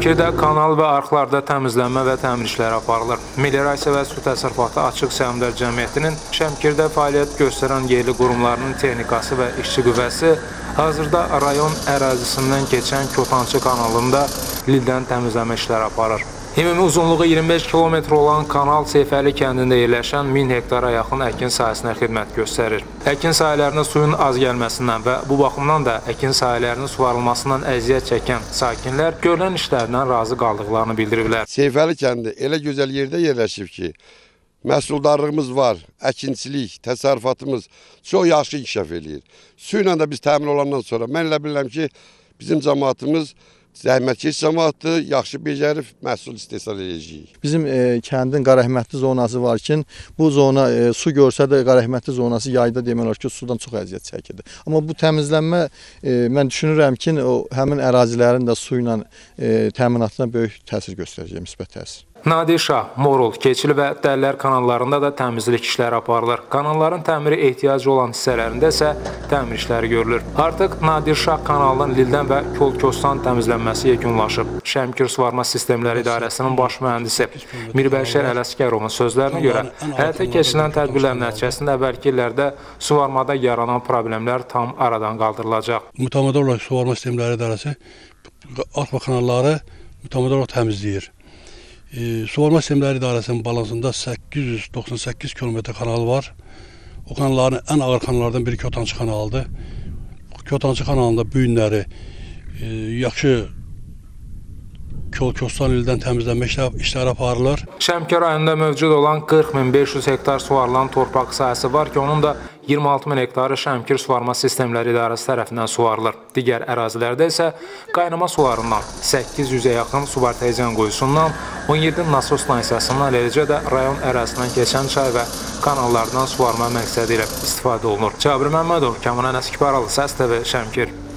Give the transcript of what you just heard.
Şəmkirdə kanal və arxlarda təmizlənmə və təmir işləri aparılır. Meliorasiya və Su Təsərrüfatı Açıq Səhmdar Cəmiyyətinin Şəmkirdə fəaliyyət göstərən yerli qurumlarının texnikası və işçi qüvvəsi hazırda rayon ərazisindən keçən Kotancı kanalında lildən təmizləmə işləri aparır. Ümumi uzunluğu 25 kilometr olan kanal Seyfəli kəndində yerləşən 1000 hektara yaxın əkin sahəsinə xidmət göstərir. Əkin sahələrinə suyun az gəlməsindən və bu baxımdan da əkin sahələrinin suvarılmasından əziyyət çəkən sakinlər görülən işlərdən razı qaldıqlarını bildiriblər. Seyfəli kəndi elə gözəl yerdə yerləşib ki, məhsuldarlığımız var, əkinçilik, təsərrüfatımız çox yaxşı inkişaf eləyir. Su ilə də biz təmin olandan sonra mən elə bilirəm ki, bizim cəmaatımız zəhmətkeş cəmaatdır, yaxşı becərib məhsul istehsal edəcəyik. Bizim e, kəndin qarəhmətli zonası var ki, bu zona e, su görsə də qarəhmətli zonası yayda demək olar ki, sudan çox əziyyət çəkirdi. Amma bu təmizlənmə e, mən düşünürəm ki, o həmin ərazilərin də su ilə e, təminatına böyük təsir göstərəcək, müsbət təsir. Nadir Şah, Morul, Keçili və Dəllər kanallarında da təmizlik işləri aparılır. Kanalların təmiri ehtiyacı olan hissələrində isə təmir işləri görülür. Artıq Nadir Şah kanalının Lildən və Kol-Kostan təmizlənməsi yekunlaşıb. Şəmkir Suvarma Sistemləri İdarəsinin baş mühəndisi Mirbəlşər Ələskərovun sözlərinə görə həyata keçirilən tədbirlərin nəticəsində əvvəlki illərdə suvarmada yaranan problemlər tam aradan qaldırılacaq. Mütəmmədə olaraq Suvarma Sistemləri İdarəsi arpa kanalları mütəmmədə olaraq təmizləyir. E, Suvarma Sistemləri İdarəsinin balansında 898 kilometr kanal var. O kanalların ən ağır kanallardan biri Kötancı kanalıdır. Kötancı kanalında bu günləri e, yaxşı kol-kostan ildən təmizlənmə işləri aparılır. Şəmkir rayonunda mövcud olan 40500 hektar suvarılan torpaq sahəsi var ki, onun da 26 min hektarı Şəmkir Suvarma Sistemləri İdarəsi tərəfindən suvarılır. Digər ərazilərdə isə qaynama sularından 800-ə yaxın subarteziyan quyusundan 17 nasos stansiyasından eləcə də rayon ərazisindən keçən çay və kanallardan suvarma məqsədi ilə istifadə olunur. Cabir Məmmədov, Kəmal Ənəs Kiparalı, Səs TV, Şəmkir.